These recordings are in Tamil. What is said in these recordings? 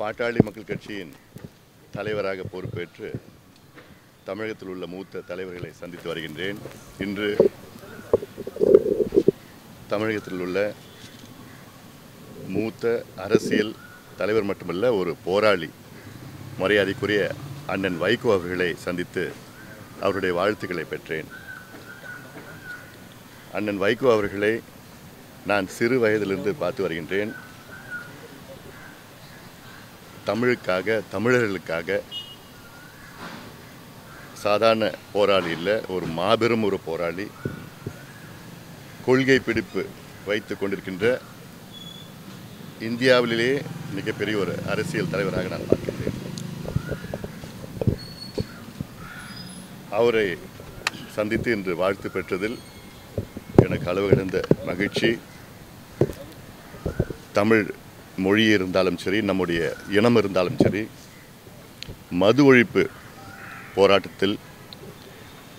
பாட்டாளி மக்கள் கட்சியின் தலைவராக பொறுப்பேற்று தமிழகத்தில் உள்ள மூத்த தலைவர்களை சந்தித்து வருகின்றேன். இன்று தமிழகத்தில் உள்ள மூத்த அரசியல் தலைவர் மட்டுமல்ல ஒரு போராளி மரியாதைக்குரிய அண்ணன் வைகோ அவர்களை சந்தித்து அவருடைய வாழ்த்துக்களை பெற்றேன். அண்ணன் வைகோ அவர்களை நான் சிறு வயதிலிருந்து பார்த்து வருகின்றேன். தமிழுக்காக தமிழர்களுக்காக சாதாரண போராளி இல்லை ஒரு மாபெரும் ஒரு போராளி கொள்கை பிடிப்பு வைத்து கொண்டிருக்கின்ற இந்தியாவிலேயே மிகப்பெரிய ஒரு அரசியல் தலைவராக நான் பார்க்கின்றேன். அவரை சந்தித்து இன்று வாழ்த்து பெற்றதில் எனக்கு அளவு கிடந்த மகிழ்ச்சி. தமிழ் மொழி இருந்தாலும் சரி நம்முடைய இனம் இருந்தாலும் சரி மது ஒழிப்பு போராட்டத்தில்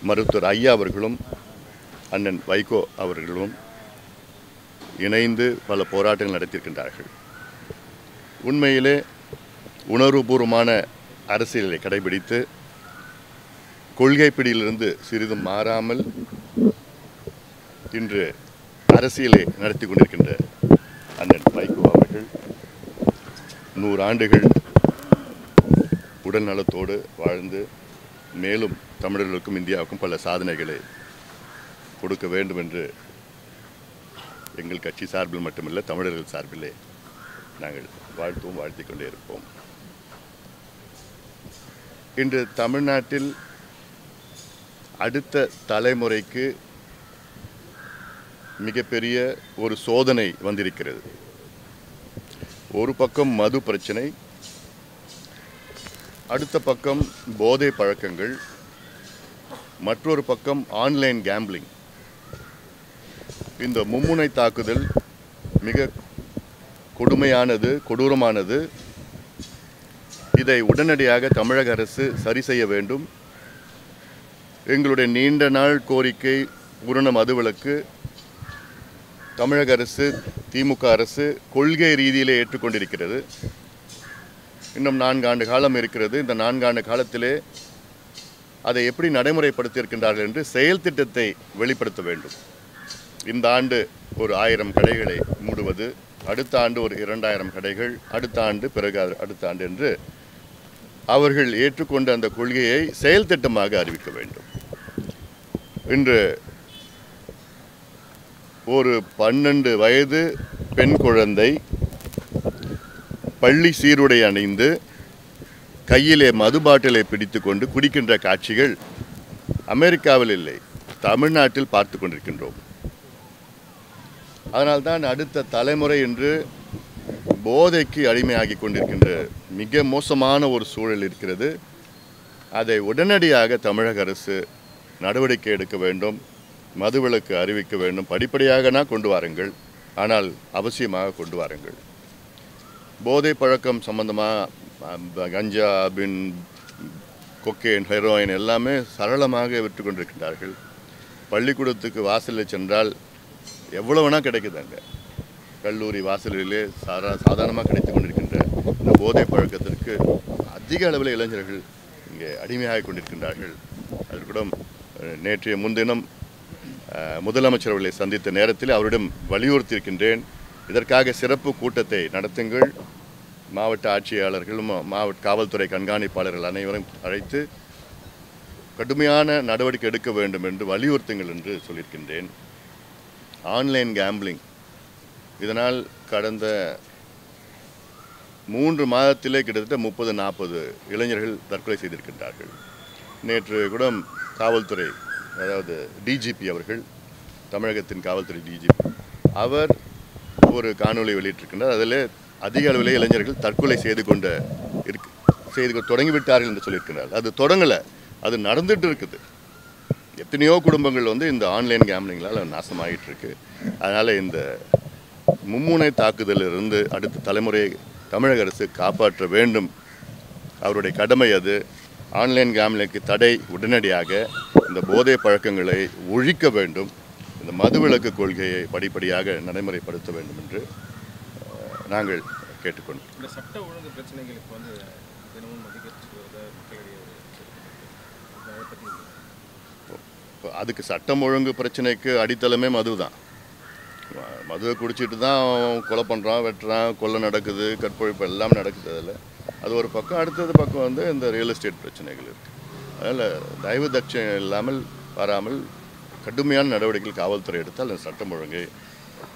மருத்துவர் ஐயா அவர்களும் அண்ணன் வைகோ அவர்களும் இணைந்து பல போராட்டங்கள் நடத்தியிருக்கின்றார்கள். உண்மையிலே உணர்வுபூர்வமான அரசியலை கடைபிடித்து கொள்கை பிடியிலிருந்து சிறிதும் மாறாமல் இன்று அரசியலை நடத்தி கொண்டிருக்கின்ற அண்ணன் வைகோ அவர்கள் நூறு ஆண்டுகள் உடல் நலத்தோடு வாழ்ந்து மேலும் தமிழர்களுக்கும் இந்தியாவுக்கும் பல சாதனைகளை கொடுக்க வேண்டும் என்று எங்கள் கட்சி சார்பில் மட்டுமல்ல தமிழர்கள் சார்பிலே நாங்கள் வாழ்த்தும் வாழ்த்திக் கொண்டே இருப்போம். இன்று தமிழ்நாட்டில் அடுத்த தலைமுறைக்கு மிகப்பெரிய ஒரு சோதனை வந்திருக்கிறது. ஒரு பக்கம் மது பிரச்சனை அடுத்த பக்கம் போதை பழக்கங்கள் மற்றொரு பக்கம் ஆன்லைன் கேம்பிளிங். இந்த மும்முனை தாக்குதல் மிக கொடுமையானது கொடூரமானது. இதை உடனடியாக தமிழக அரசு சரி செய்ய வேண்டும். எங்களுடைய நீண்ட நாள் கோரிக்கை பூரண மதுவிலக்கு தமிழக அரசு திமுக அரசு கொள்கை ரீதியிலே ஏற்றுக்கொண்டிருக்கிறது. இன்னும் நான்கு ஆண்டு காலம் இருக்கிறது. இந்த நான்காண்டு காலத்திலே அதை எப்படி நடைமுறைப்படுத்தியிருக்கின்றார்கள் என்று செயல் திட்டத்தை வெளிப்படுத்த வேண்டும். இந்த ஆண்டு ஒரு ஆயிரம் கடைகளை மூடுவது அடுத்த ஆண்டு ஒரு இரண்டாயிரம் கடைகள் அடுத்த ஆண்டு பிறகு அடுத்த ஆண்டு என்று அவர்கள் ஏற்றுக்கொண்ட அந்த கொள்கையை செயல் திட்டமாக அறிவிக்க வேண்டும். இன்று ஒரு பன்னெண்டு வயது பெண் குழந்தை பள்ளி சீருடை அணிந்து கையிலே மது பாட்டிலை பிடித்துக்கொண்டு குடிக்கின்ற காட்சிகள் அமெரிக்காவில் இல்லை தமிழ்நாட்டில் பார்த்து கொண்டிருக்கின்றோம். அதனால்தான் அடுத்த தலைமுறை என்று போதைக்கு அடிமையாகி கொண்டிருக்கின்ற மிக மோசமான ஒரு சூழல் இருக்கிறது. அதை உடனடியாக தமிழக அரசு நடவடிக்கை எடுக்க வேண்டும். மதுவிலக்கு அறிவிக்க வேண்டும். படிப்படியாகனா கொண்டு வாருங்கள். ஆனால் அவசியமாக கொண்டு வாருங்கள். போதை பழக்கம் சம்பந்தமாக கஞ்சா பின் கொக்கேன் ஹெரோயின் எல்லாமே சரளமாக விற்று கொண்டிருக்கின்றார்கள். பள்ளிக்கூடத்துக்கு வாசலில் சென்றால் எவ்வளவுனா கிடைக்குதாங்க கிடைக்குது அங்கே. கல்லூரி வாசலிலே சாரா சாதாரணமாக கிடைத்து கொண்டிருக்கின்ற இந்த போதை பழக்கத்திற்கு அதிக அளவில் இளைஞர்கள் இங்கே அடிமையாக கொண்டிருக்கின்றார்கள். அது கூட நேற்றைய முன்தினம் முதலமைச்சர் அவர்களை சந்தித்த நேரத்தில் அவரிடம் வலியுறுத்தியிருக்கின்றேன். இதற்காக சிறப்பு கூட்டத்தை நடத்துங்கள். மாவட்ட ஆட்சியாளர்களும் மாவட்ட காவல்துறை கண்காணிப்பாளர்கள் அனைவரும் அழைத்து கடுமையான நடவடிக்கை எடுக்க வேண்டும் என்று வலியுறுத்துங்கள் என்று சொல்லியிருக்கின்றேன். Online gambling. இதனால் கடந்த மூன்று மாதத்திலே கிட்டத்தட்ட முப்பது நாற்பது இளைஞர்கள் தற்கொலை செய்திருக்கின்றார்கள். நேற்று கூட காவல்துறை அதாவது டிஜிபி அவர்கள் தமிழகத்தின் காவல்துறை டிஜிபி அவர் ஒரு காணொலி வெளியிட்டிருக்கின்றார். அதில் அதிக அளவிலே இளைஞர்கள் தற்கொலை செய்து கொண்ட இருக்கு செய்து கொ- தொடங்கிவிட்டார்கள் என்று சொல்லியிருக்கிறார் அது தொடங்கலை அது நடந்துட்டு இருக்குது. எத்தனையோ குடும்பங்கள் வந்து இந்த ஆன்லைன் கேம்லிங்களால் நாசமாகிட்டு இருக்கு அதனால் இந்த மும்முனை தாக்குதலிலிருந்து அடுத்த தலைமுறையை தமிழக அரசு காப்பாற்ற வேண்டும். அவருடைய கடமை அது. ஆன்லைன் கேம்லிங்க்கு தடை உடனடியாக இந்த போதை பழக்கங்களை ஒழிக்க வேண்டும் இந்த மதுவிலக்கு கொள்கையை படிப்படியாக நடைமுறைப்படுத்த வேண்டும் என்று நாங்கள் கேட்டுக்கொண்டு இந்த சட்ட ஒழுங்கு பிரச்சனைகளுக்கு வந்து தினமும் மக்களிடையே இப்போ அதுக்கு சட்டம் ஒழுங்கு பிரச்சனைக்கு அடித்தளமே மது தான். மதுவை குடிச்சிட்டு தான் கொலை பண்ணுறான் வெட்டுறான் கொலை நடக்குது கற்பழிப்பு எல்லாம் நடக்குது அதில். அது ஒரு பக்கம் அடுத்தது பக்கம் வந்து இந்த ரியல் எஸ்டேட் பிரச்சனைகள் இருக்குது அதனால் தயவு தட்சம் இல்லாமல் வராமல் கடுமையான நடவடிக்கைகள் காவல்துறை எடுத்தால் அந்த சட்டம் ஒழுங்கை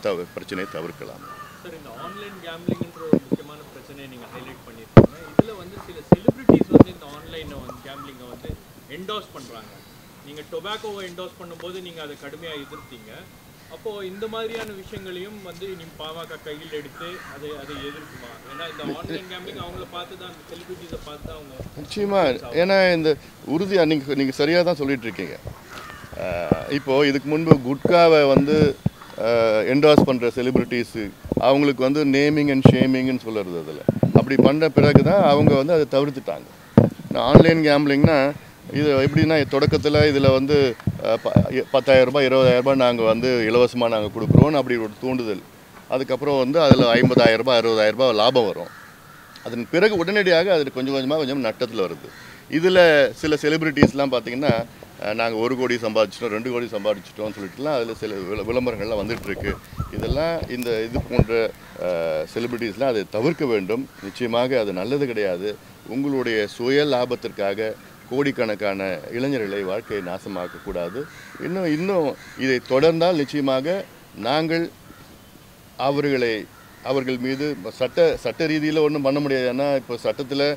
தவ பிரச்சனையை தவிர்க்கலாம். சார் இந்த ஆன்லைன் கேம்லிங்ன்ற ஒரு முக்கியமான பிரச்சனையை நீங்கள் ஹைலைட் பண்ணியிருக்கீங்க இதில் வந்து சில செலிபிரிட்டிஸ் வந்து இந்த ஆன்லைனை வந்து கேம்லிங்கை வந்து என்டோஸ் பண்ணுறாங்க நீங்கள் டொபாக்கோவை என்டோஸ் பண்ணும்போது நீங்கள் அதை கடுமையாக எதிர்த்தீங்க. அப்போது இந்த மாதிரியான விஷயங்களையும் வந்து நீ பாமக கையில் எடுத்து அதை அதை எதிர்க்குமா? ஏன்னா இந்த ஆன்லைன் கேம்பிங் அவங்கள பார்த்து தான் செலிபிரிட்டிஸை பார்த்து தான் அவங்க நிச்சயமா. ஏன்னா இந்த உறுதியாக நீங்கள் நீங்கள் சரியாக தான் சொல்லிட்டு இருக்கீங்க இப்போது இப்போ இதுக்கு முன்பு குட்காவை வந்து என்டாஸ் பண்ணுற செலிபிரிட்டிஸு அவங்களுக்கு வந்து நேமிங் அண்ட் ஷேமிங்னு சொல்லுறது அதில். அப்படி பண்ண பிறகு தான் அவங்க வந்து அதை தவிர்த்துட்டாங்க. ஆன்லைன் கேம்லிங்னா இது எப்படின்னா தொடக்கத்தில் இதில் வந்து ப- பத்தாயிரம் ரூபாய் இருபதாயிரம் ரூபாய் நாங்கள் வந்து இலவசமாக நாங்கள் கொடுக்குறோன்னு அப்படி ஒரு தூண்டுதல். அதுக்கப்புறம் வந்து அதில் ஐம்பதாயிரம் ரூபாய் அறுபதாயிரம் ரூபாய் லாபம் வரும். அதன் பிறகு உடனடியாக அது கொஞ்சம் கொஞ்சமாக கொஞ்சம் நட்டத்தில் வருது. இதில் சில செலிபிரிட்டிஸ்லாம் பார்த்தீங்கன்னா நாங்கள் ஒரு கோடி சம்பாதிச்சிட்டோம் ரெண்டு கோடி சம்பாதிச்சிட்டோம்னு சொல்லிட்டுலாம் அதில் சில விள- விளம்பரங்கள்லாம் வந்துட்டுருக்கு. இதெல்லாம் இந்த இது போன்ற செலிபிரிட்டிஸ்லாம் அதை தவிர்க்க வேண்டும். நிச்சயமாக அது நல்லது கிடையாது. உங்களுடைய சுய லாபத்திற்காக கோடிக்கணக்கான இளைஞர்களை வாழ்க்கையை நாசமாக்கக்கூடாது. இன்னும் இன்னும் இதை தொடர்ந்தால் நிச்சயமாக நாங்கள் அவர்களை அவர்கள் மீது சட்ட சட்ட ரீதியில் ஒன்றும் பண்ண முடியாது. ஏன்னா இப்போ சட்டத்தில்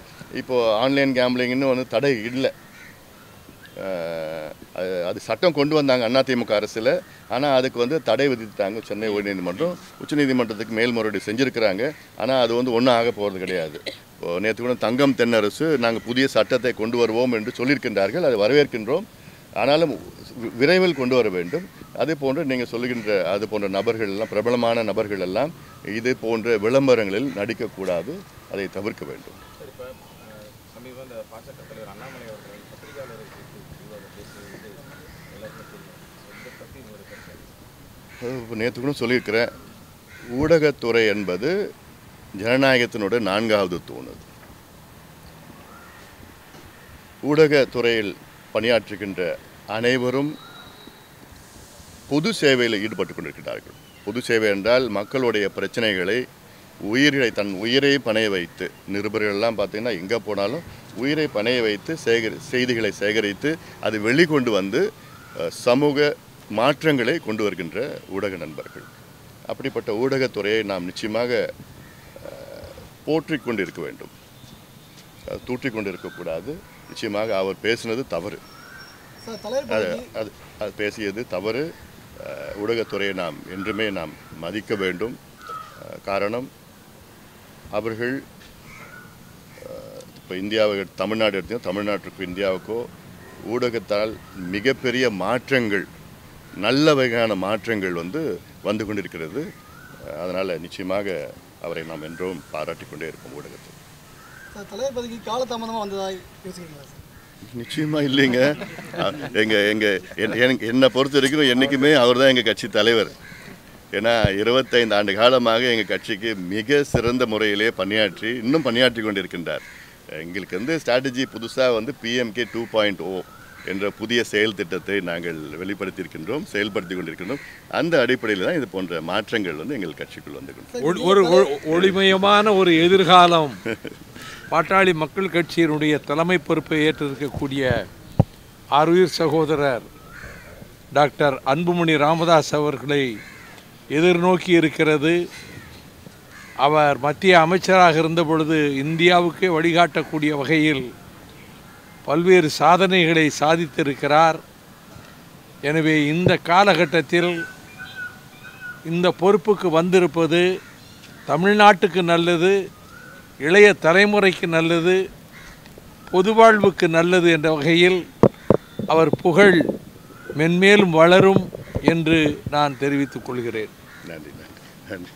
இப்போது ஆன்லைன் கேம்லிங்னு வந்து தடை இல்லை. அது அது சட்டம் கொண்டு வந்தாங்க அதிமுக அரசில். ஆனால் அதுக்கு வந்து தடை விதித்தாங்க சென்னை உயர்நீதிமன்றம். உச்சநீதிமன்றத்துக்கு மேல்முறையீடு செஞ்சுருக்கிறாங்க. ஆனால் அது வந்து ஒன்றும் ஆக போகிறது கிடையாது. இப்போது நேற்று கூட தங்கம் தென்னரசு நாங்கள் புதிய சட்டத்தை கொண்டு வருவோம் என்று சொல்லியிருக்கின்றார்கள். அதை வரவேற்கின்றோம். ஆனாலும் வி- விரைவில் கொண்டு வர வேண்டும். அதே போன்று நீங்கள் சொல்லுகின்ற அது போன்ற நபர்கள் எல்லாம் பிரபலமான நபர்கள் எல்லாம் இது போன்ற விளம்பரங்களில் நடிக்கக்கூடாது. அதை தவிர்க்க வேண்டும் சார் இப்போ சமீபம் இந்த பாஜக தலைவர் அண்ணாமலை அவர்கள் பத்திரிகையாளரை குறித்து விவாதம் பேசுவது எல்லாருக்குமே தெரியும் So, இதை பற்றி ஒரு கருத்து நேற்று கூட சொல்லியிருக்கிறேன். ஊடகத்துறை என்பது ஜனநாயகத்தினுடைய நான்காவது தூண் ஊடகத்துறையில் பணியாற்றுகின்ற அனைவரும் பொது சேவையில் ஈடுபட்டு கொண்டிருக்கிறார்கள். பொது சேவை என்றால் மக்களுடைய பிரச்சனைகளை உயிரை தன் உயிரை பணைய வைத்து நிருபர்கள்லாம் பார்த்தீங்கன்னா எங்கே போனாலும் உயிரை பணைய வைத்து சேகரி செய்திகளை சேகரித்து அது வெளிக்கொண்டு வந்து சமூக மாற்றங்களை கொண்டு வருகின்ற ஊடக நண்பர்கள். அப்படிப்பட்ட ஊடகத்துறையை நாம் நிச்சயமாக அஹ், போற்றிக் கொண்டிருக்க வேண்டும். அஹ், தூற்றிக் கொண்டிருக்கக்கூடாது நிச்சயமாக அவர் பேசினது தவறு. அது அது அது பேசியது தவறு. ஊடகத்துறையை நாம் என்றுமே நாம் மதிக்க வேண்டும். காரணம் அவர்கள் இப்போ இந்தியாவை தமிழ்நாடு எடுத்தீங்கன்னா தமிழ்நாட்டுக்கு இந்தியாவுக்கோ ஊடகத்தால் மிகப்பெரிய மாற்றங்கள் நல்ல வகையான மாற்றங்கள் வந்து வந்து கொண்டிருக்கிறது. அதனால் நிச்சயமாக அவரை நாம் என்றும் பாராட்டிக் கொண்டே இருப்போம் ஊடகத்தை சார் தலைவர் காலதாமதமாக வந்ததா யோசிக்கிறீங்களா நிச்சயமா இல்லைங்க. எங்க எங்க என்- எனக்கு- என்னை பொறுத்த வரைக்கும் என்றைக்குமே அவர் தான் எங்கள் கட்சி தலைவர். ஏன்னா இருபத்தைந்து ஆண்டு காலமாக எங்கள் கட்சிக்கு மிக சிறந்த முறையிலே பணியாற்றி இன்னும் பணியாற்றி கொண்டிருக்கின்றார். எங்களுக்கு வந்து ஸ்ட்ராட்டஜி புதுசாக வந்து பிஎம்கே டூ பாயிண்ட் ஓ என்ற புதிய செயல் திட்டத்தை நாங்கள் வெளிப்படுத்தியிருக்கின்றோம் செயல்படுத்தி கொண்டிருக்கின்றோம். அந்த அடிப்படையில் தான் இது போன்ற மாற்றங்கள் வந்து எங்கள் கட்சிக்குள் வந்து ஒரு ஒ- ஒளிமயமான ஒரு எதிர்காலம். பாட்டாளி மக்கள் கட்சியினுடைய தலைமை பொறுப்பை ஏற்றிருக்கக்கூடிய ஆருயிர் சகோதரர் டாக்டர் அன்புமணி ராமதாஸ் அவர்களை எதிர்நோக்கி இருக்கிறது. அவர் மத்திய அமைச்சராக இருந்த பொழுது இந்தியாவுக்கே வழிகாட்டக்கூடிய வகையில் பல்வேறு சாதனைகளை சாதித்திருக்கிறார். எனவே இந்த காலகட்டத்தில் இந்த பொறுப்புக்கு வந்திருப்பது தமிழ்நாட்டுக்கு நல்லது இளைய தலைமுறைக்கு நல்லது பொதுவாழ்வுக்கு நல்லது என்ற வகையில் அவர் புகழ் மென்மேலும் வளரும் என்று நான் தெரிவித்துக் கொள்கிறேன். நன்றி நன்றி நன்றி.